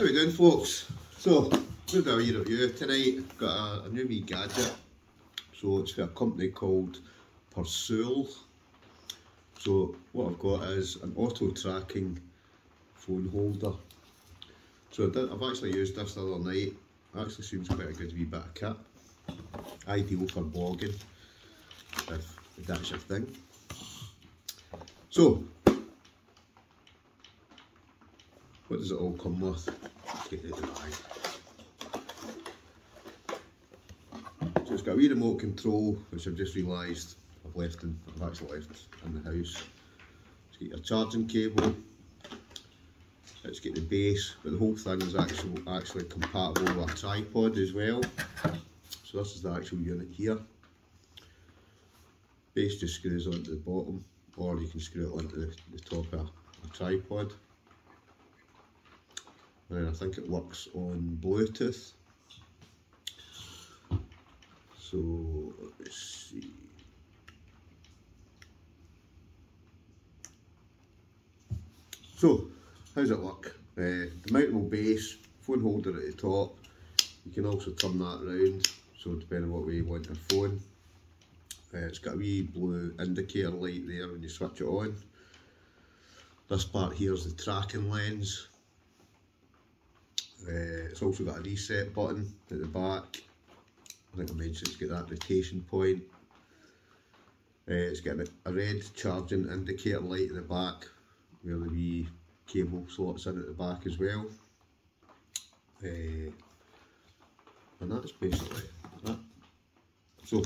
How we doing folks? So, we're doing a wee review tonight. Got a, a new wee gadget. So it's for a company called Pursual. So what I've got is an auto tracking phone holder. So I've actually used this the other night. Actually seems quite a good wee bit of kit. Ideal for blogging, if that's your thing. So, what does it all come with? Get it out of. So it's got a wee remote control, which I've just realised I've left in, I've actually left in the house. It's got your charging cable, it's got the base, but the whole thing is actually, actually compatible with a tripod as well. So this is the actual unit here. Base just screws onto the bottom, or you can screw it onto the, the top of a tripod. And I think it works on Bluetooth. So let's see. So, how's it look? Uh, the mountable base, phone holder at the top. You can also turn that around, so depending on what way you want your phone. Uh, it's got a wee blue indicator light there when you switch it on. This part here is the tracking lens. It's also got a reset button at the back. I think I mentioned it's got that rotation point. Uh, it's got a, red charging indicator light at the back where the wee cable slots in at the back as well. Uh, and that's basically that. So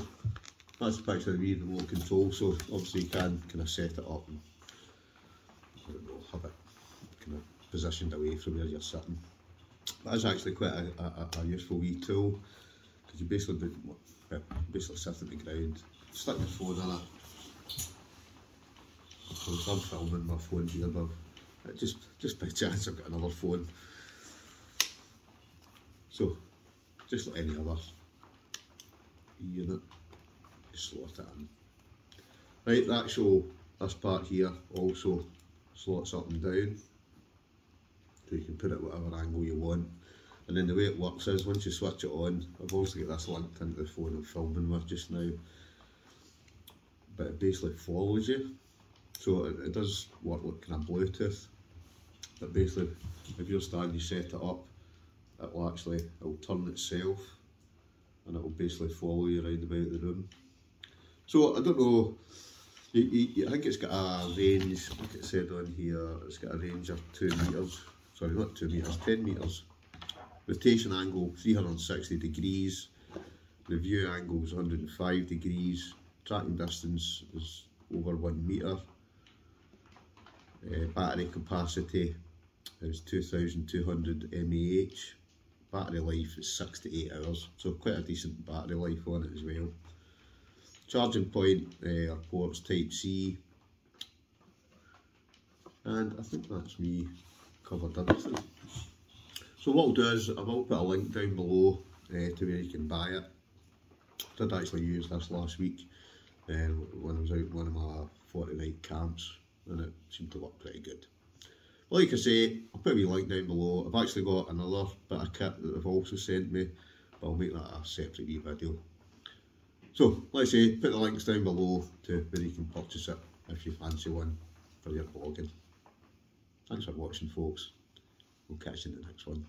that's of the remote control. So obviously you can kind of set it up and know, have it kind of positioned away from where you're sitting. That is actually quite a, a, a useful wee tool because you basically basically sit on the ground, stick your phone in it. I'm filming my phone here, but just just by chance I've got another phone. So just like any other unit, just slot it in. Right, the actual this part here also slots up and down. So you can put it whatever angle you want. And then the way it works is once you switch it on, I've also got this linked into the phone I'm filming with just now. But it basically follows you. So it, it does work like kind of Bluetooth. But basically if you're standing you set it up, it will actually it will turn itself and it will basically follow you around about the room. So I don't know, I think it's got a range, like it said on here, it's got a range of 2 metres, sorry not 2 metres, 10 metres. Rotation angle 360 degrees, the view angle is 105 degrees, tracking distance is over 1 metre, uh, battery capacity is 2200 mAh, battery life is 6 to 8 hours, so quite a decent battery life on it as well. Charging point uh, are ports Type C, and I think that's me covered everything. So what I'll do is I will put a link down below uh, to where you can buy it. I did actually use this last week uh, when I was out one of my 40 night camps and it seemed to work pretty good. Like I say, I'll put a link down below. I've actually got another bit of kit that they've also sent me, but I'll make that a separate video. So, like I say, put the links down below to where you can purchase it if you fancy one for your blogging. Thanks for watching folks. We'll catch you in the next one.